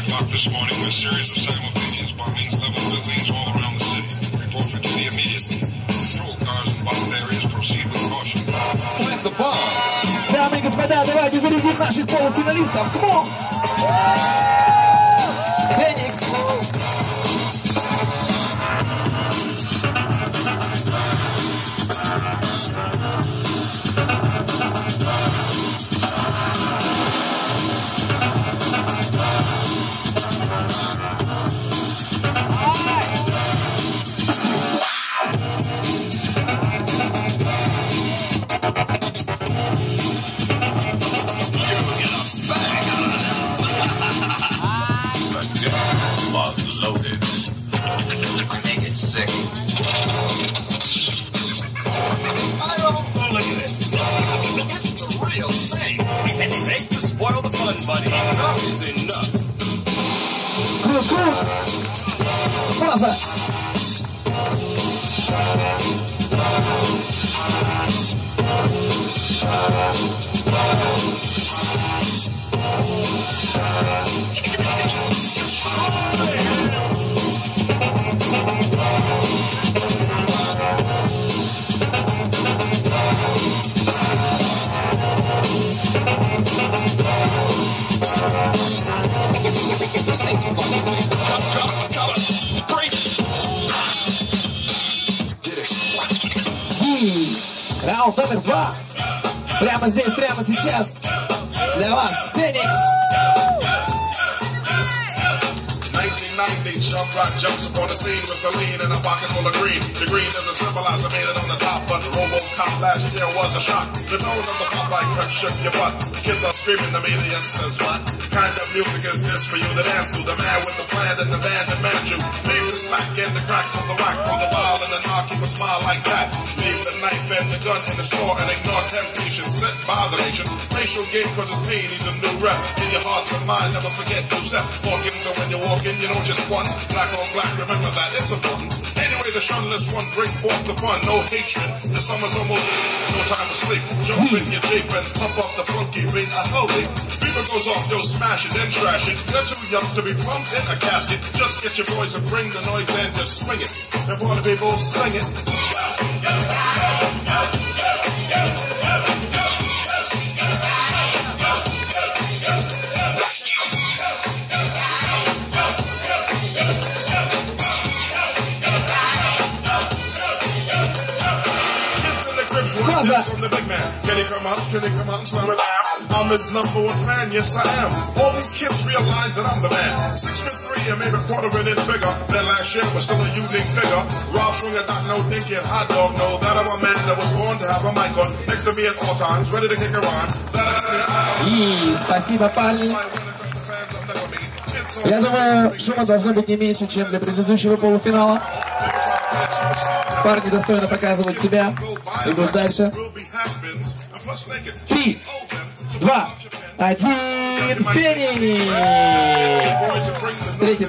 o'clock this morning with a series of simultaneous bombings leveled buildings all around the city. Report for duty immediately. Cars areas proceed with caution. Plant the bomb! Дамы и господа, давайте зарядим наших полуфиналистов. Come on! Феникс! I think it's sick. I don't oh, it. It's the real thing. To spoil the fun, buddy. Enough is enough. раунд номер два. Прямо здесь, прямо сейчас. Для вас Феникс. 1990, Chubb Rock jumps upon the scene with the lean and a pocket full of green. The green is a symbolizer made it on the top, but Robocop last year was a shock. The tone of the Popeye cut shook your butt. Kids are screaming, the media says what? Kind of music is this for you to dance to? The man with the plan and the band demand you. Slack and the crack from the whack, from the wild and the knock, keep a smile like that. Leave the knife and the gun in the store and ignore temptation sent by the nation. Racial game cause it's pain needs a new rep. In your heart and mind, never forget to step. Walking so when you walk in, you don't just one. Black on black, remember that, it's important. Anyway, the shunless one bring forth the fun, no hatred. The summer's almost no time to sleep. Jump in your Jeep and pump up the funky beat. A healthy speaker goes off, yo, smash it, then trash it. You're too young to be pumped in a casket. Just get your boys and bring the noise and just swing it. And for the people, sing it. cribs want Gaza. tips from the big man. Can he come out? Can he come out and slam it out? I'm his number one fan, yes I am. All these kids realize that I'm the man. Six foot three and maybe quarter of an inch bigger than last year, but still a unique figure. Rob Swinger, not no dinky and hot dog, know that I'm a man that was born to have a mic on next to me at all times, ready to kick around. That И спасибо, парни. Я думаю, шума должно быть не меньше, чем для предыдущего полуфинала. Парни достойно показывают себя. Идут дальше. Три, два, один. Феникс! Третий